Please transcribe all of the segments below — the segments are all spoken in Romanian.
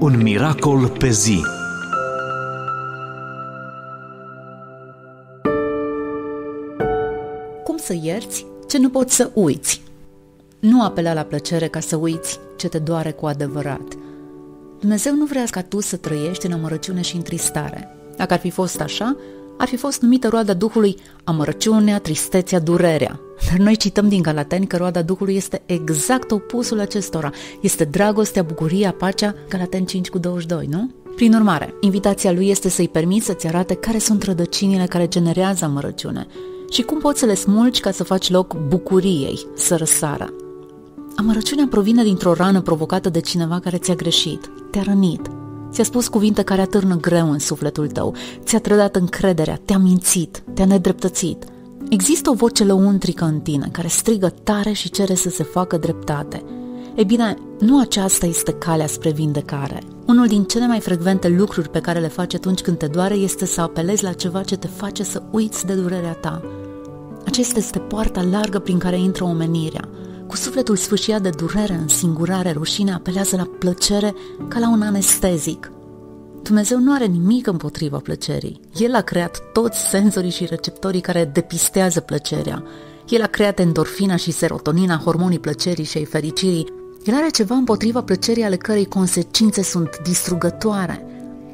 Un miracol pe zi. Cum să ierți ce nu poți să uiți? Nu apela la plăcere ca să uiți ce te doare cu adevărat. Dumnezeu nu vrea ca tu să trăiești în amărăciune și în tristare. Dacă ar fi fost așa, ar fi fost numită roada Duhului amărăciunea, tristețea, durerea. Dar noi cităm din Galateni că roada Duhului este exact opusul acestora. Este dragostea, bucuria, pacea, Galateni 5 cu 22, nu? Prin urmare, invitația lui este să-i permiți să-ți arate care sunt rădăcinile care generează amărăciune și cum poți să le smulgi ca să faci loc bucuriei să răsară. Amărăciunea provine dintr-o rană provocată de cineva care ți-a greșit, te-a rănit, ți-a spus cuvinte care atârnă greu în sufletul tău, ți-a trădat încrederea, te-a mințit, te-a nedreptățit. Există o voce lăuntrică în tine care strigă tare și cere să se facă dreptate. Ei bine, nu aceasta este calea spre vindecare. Unul din cele mai frecvente lucruri pe care le faci atunci când te doare este să apelezi la ceva ce te face să uiți de durerea ta. Acesta este poarta largă prin care intră omenirea – cu sufletul sfâșiat de durere, în singurare, rușine, apelează la plăcere ca la un anestezic. Dumnezeu nu are nimic împotriva plăcerii. El a creat toți senzorii și receptorii care depistează plăcerea. El a creat endorfina și serotonina, hormonii plăcerii și ai fericirii. El are ceva împotriva plăcerii ale cărei consecințe sunt distrugătoare.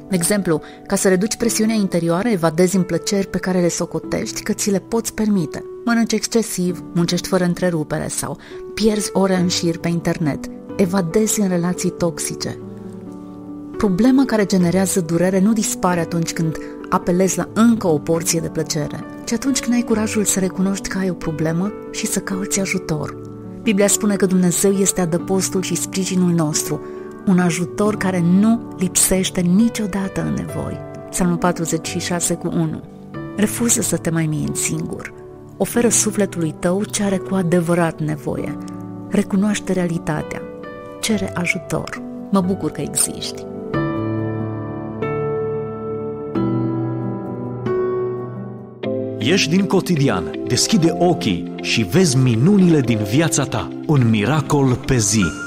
De exemplu, ca să reduci presiunea interioară, evadezi în plăceri pe care le socotești că ți le poți permite – mănânci excesiv, muncești fără întrerupere sau pierzi ore în șir pe internet, evadezi în relații toxice. Problema care generează durere nu dispare atunci când apelezi la încă o porție de plăcere, ci atunci când ai curajul să recunoști că ai o problemă și să cauți ajutor. Biblia spune că Dumnezeu este adăpostul și sprijinul nostru, un ajutor care nu lipsește niciodată în nevoi. Psalmul 46 cu 1 Refuză să te mai minți singur. Oferă sufletului tău ce are cu adevărat nevoie. Recunoaște realitatea. Cere ajutor. Mă bucur că existi. Ieși din cotidian, deschide ochii și vezi minunile din viața ta. Un miracol pe zi.